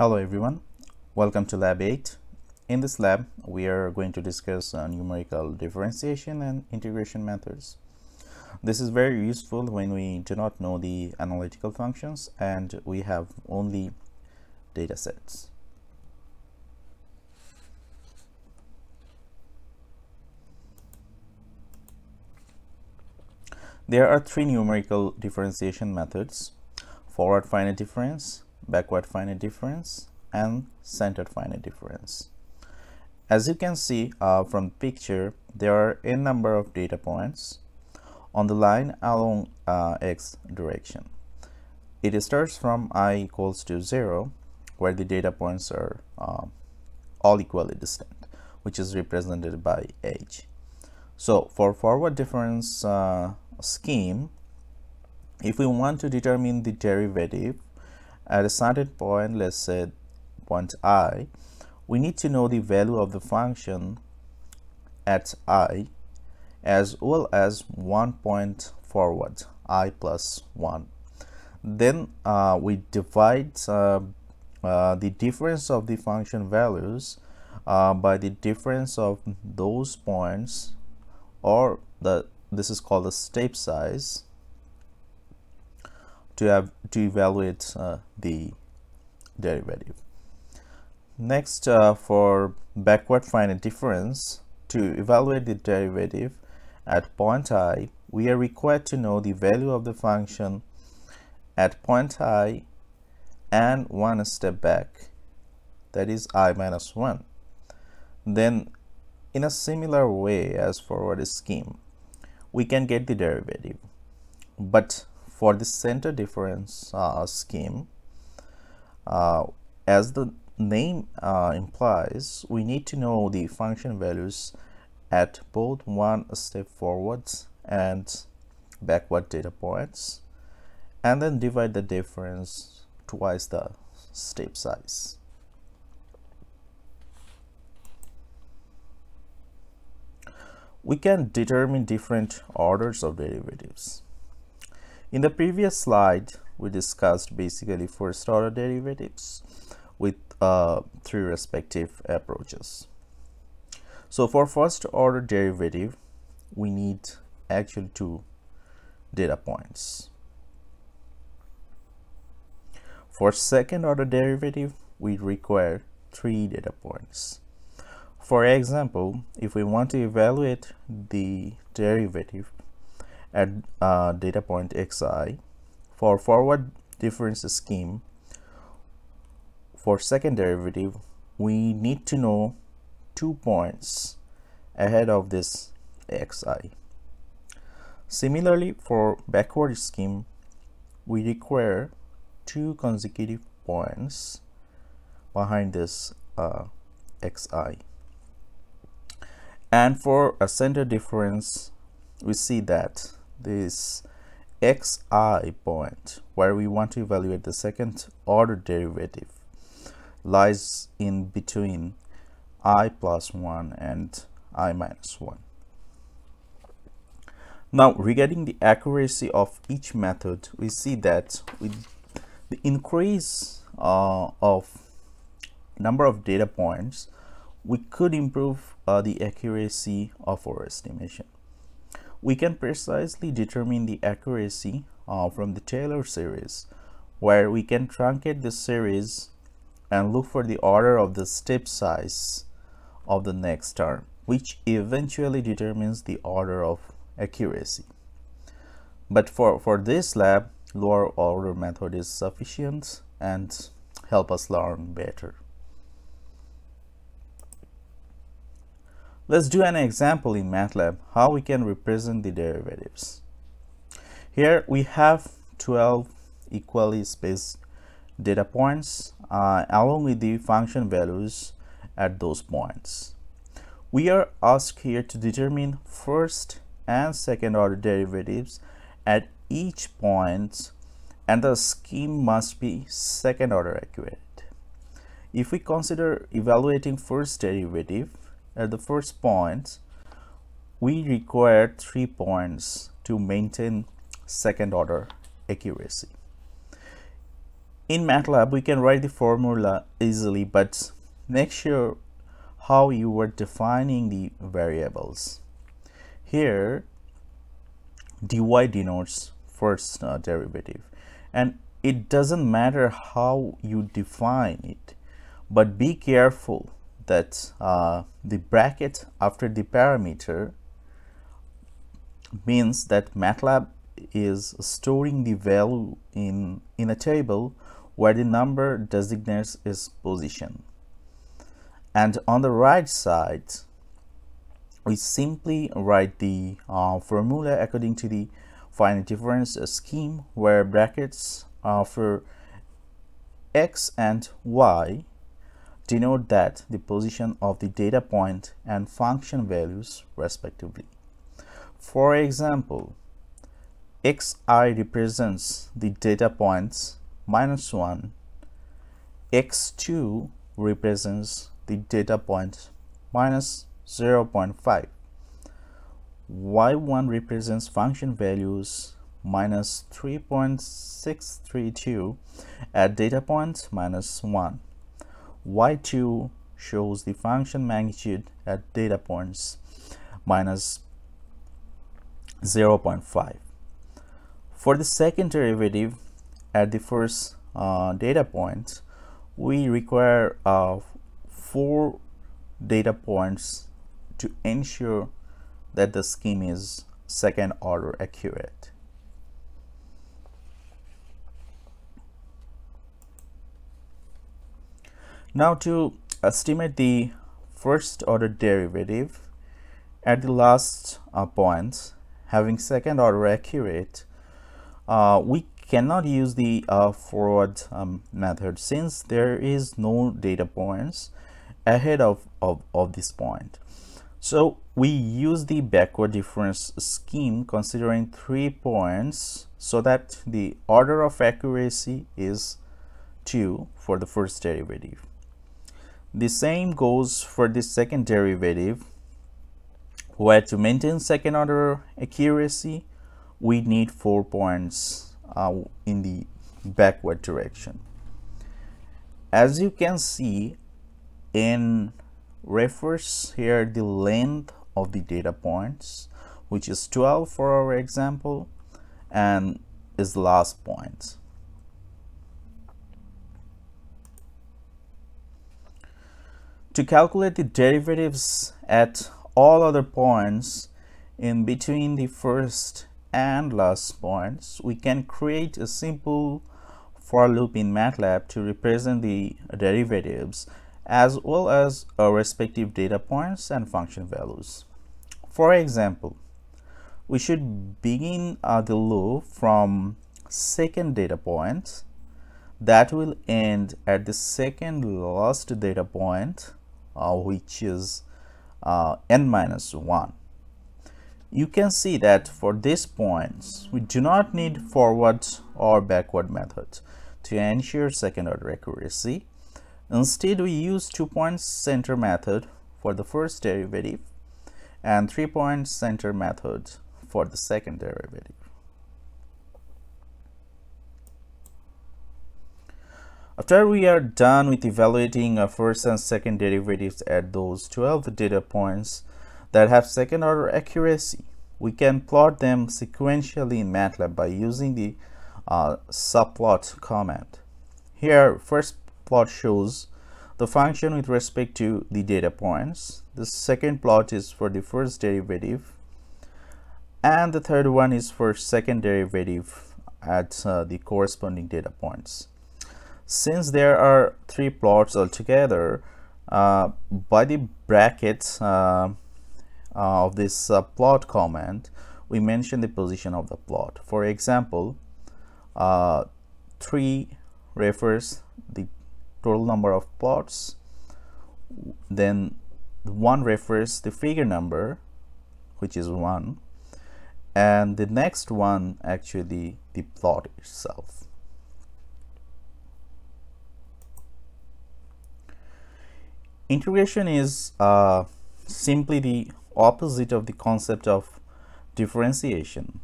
Hello everyone, welcome to lab 8. In this lab, we are going to discuss uh, numerical differentiation and integration methods. This is very useful when we do not know the analytical functions and we have only data sets. There are three numerical differentiation methods, forward finite difference, backward finite difference and centered finite difference. As you can see uh, from the picture, there are a number of data points on the line along uh, x direction. It starts from i equals to 0 where the data points are uh, all equally distant which is represented by h. So for forward difference uh, scheme, if we want to determine the derivative at a certain point, let's say point i, we need to know the value of the function at i as well as one point forward i plus 1 then uh, we divide uh, uh, the difference of the function values uh, by the difference of those points or the this is called the step size to have to evaluate uh, the derivative next uh, for backward finite difference to evaluate the derivative at point i we are required to know the value of the function at point i and one step back that is i minus 1 then in a similar way as forward scheme we can get the derivative but for the center difference uh, scheme uh, as the name uh, implies we need to know the function values at both one step forwards and backward data points and then divide the difference twice the step size we can determine different orders of derivatives. In the previous slide, we discussed basically first order derivatives with uh, three respective approaches. So for first order derivative, we need actually two data points. For second order derivative, we require three data points. For example, if we want to evaluate the derivative at uh, data point xi for forward difference scheme, for second derivative, we need to know two points ahead of this xi. Similarly, for backward scheme, we require two consecutive points behind this uh, xi and for a center difference we see that this xi point where we want to evaluate the second order derivative lies in between i plus 1 and i minus 1 now regarding the accuracy of each method we see that with the increase uh, of number of data points we could improve uh, the accuracy of our estimation. We can precisely determine the accuracy uh, from the Taylor series where we can truncate the series and look for the order of the step size of the next term which eventually determines the order of accuracy. But for, for this lab, lower order method is sufficient and help us learn better. Let's do an example in MATLAB how we can represent the derivatives. Here we have 12 equally spaced data points uh, along with the function values at those points. We are asked here to determine first and second order derivatives at each point and the scheme must be second order accurate. If we consider evaluating first derivative at the first point we require three points to maintain second order accuracy. In MATLAB we can write the formula easily but make sure how you were defining the variables. Here dy denotes first uh, derivative. And it doesn't matter how you define it but be careful that uh, the bracket after the parameter means that MATLAB is storing the value in in a table where the number designates its position. And on the right side we simply write the uh, formula according to the finite difference scheme where brackets uh, for x and y denote that the position of the data point and function values respectively. For example, xi represents the data points minus 1, x2 represents the data point minus 0.5, y1 represents function values minus 3.632 at data point minus 1. Y2 shows the function magnitude at data points minus 0.5. For the second derivative at the first uh, data point, we require uh, four data points to ensure that the scheme is second order accurate. Now to estimate the first order derivative at the last uh, point having second order accurate uh, we cannot use the uh, forward um, method since there is no data points ahead of, of, of this point. So we use the backward difference scheme considering three points so that the order of accuracy is 2 for the first derivative. The same goes for the second derivative where to maintain second order accuracy we need four points uh, in the backward direction. As you can see n refers here the length of the data points which is 12 for our example and is last point. To calculate the derivatives at all other points in between the first and last points, we can create a simple for loop in MATLAB to represent the derivatives as well as our respective data points and function values. For example, we should begin uh, the loop from second data point that will end at the second last data point uh, which is uh, n minus 1 you can see that for these points we do not need forward or backward methods to ensure second order accuracy. Instead we use two point center method for the first derivative and three point center method for the second derivative After we are done with evaluating our first and second derivatives at those 12 data points, that have second order accuracy. We can plot them sequentially in MATLAB by using the uh, subplot command. Here, first plot shows the function with respect to the data points. The second plot is for the first derivative. And the third one is for second derivative at uh, the corresponding data points. Since there are three plots altogether, uh, by the brackets, uh, uh, of this uh, plot command, we mention the position of the plot. For example, uh, 3 refers the total number of plots, then 1 refers the figure number, which is 1, and the next one actually the plot itself. Integration is uh, simply the opposite of the concept of differentiation.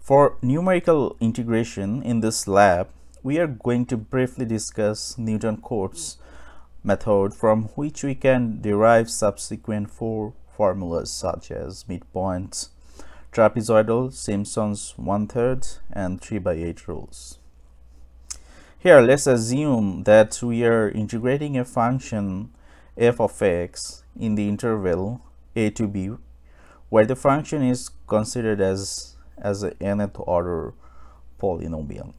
For numerical integration in this lab, we are going to briefly discuss Newton-Cotes method from which we can derive subsequent four formulas such as midpoint, trapezoidal, Simpson's one-third, and 3 by 8 rules. Here, let's assume that we are integrating a function f of x in the interval a to b, where the function is considered as, as an nth order polynomial.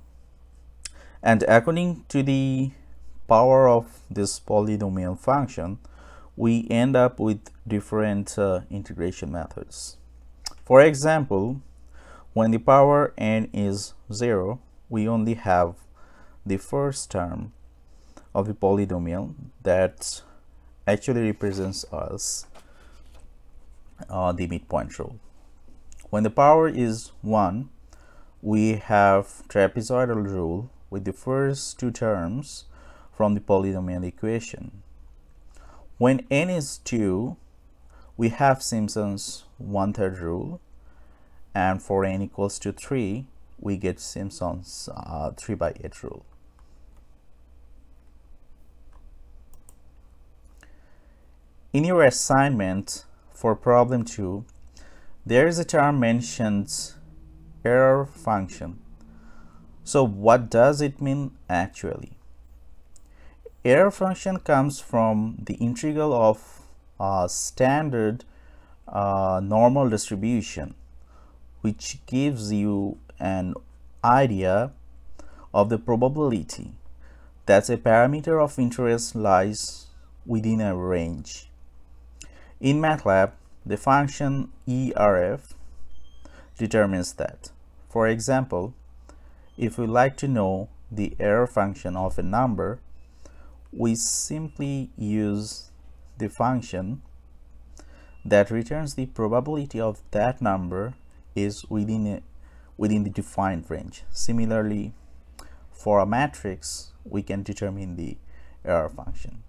And according to the power of this polynomial function, we end up with different uh, integration methods. For example, when the power n is 0, we only have the first term of the polynomial that actually represents us uh, the midpoint rule. When the power is 1, we have trapezoidal rule with the first two terms from the polynomial equation. When n is 2, we have Simpson's one-third rule and for n equals to 3, we get Simpson's uh, 3 by 8 rule. In your assignment for problem 2, there is a term mentioned error function. So what does it mean actually? Error function comes from the integral of a standard uh, normal distribution which gives you an idea of the probability that a parameter of interest lies within a range. In MATLAB, the function ERF determines that. For example, if we like to know the error function of a number, we simply use the function that returns the probability of that number is within a, within the defined range. Similarly, for a matrix, we can determine the error function.